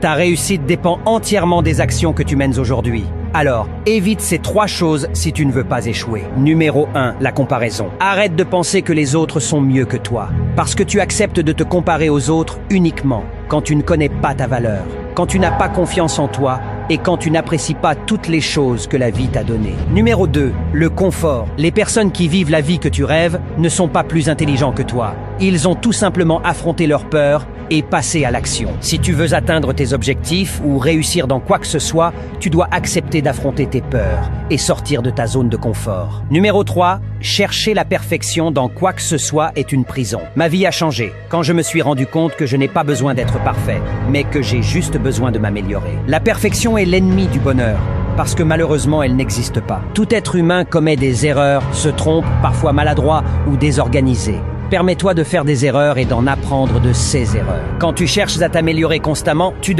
Ta réussite dépend entièrement des actions que tu mènes aujourd'hui. Alors, évite ces trois choses si tu ne veux pas échouer. Numéro 1, la comparaison. Arrête de penser que les autres sont mieux que toi, parce que tu acceptes de te comparer aux autres uniquement quand tu ne connais pas ta valeur, quand tu n'as pas confiance en toi et quand tu n'apprécies pas toutes les choses que la vie t'a données. Numéro 2, le confort. Les personnes qui vivent la vie que tu rêves ne sont pas plus intelligents que toi. Ils ont tout simplement affronté leur peur et passé à l'action. Si tu veux atteindre tes objectifs ou réussir dans quoi que ce soit, tu dois accepter d'affronter tes peurs et sortir de ta zone de confort. Numéro 3, chercher la perfection dans quoi que ce soit est une prison. Ma vie a changé quand je me suis rendu compte que je n'ai pas besoin d'être parfait, mais que j'ai juste besoin de m'améliorer. La perfection est l'ennemi du bonheur parce que malheureusement elle n'existe pas. Tout être humain commet des erreurs, se trompe, parfois maladroit ou désorganisé. Permets-toi de faire des erreurs et d'en apprendre de ces erreurs. Quand tu cherches à t'améliorer constamment, tu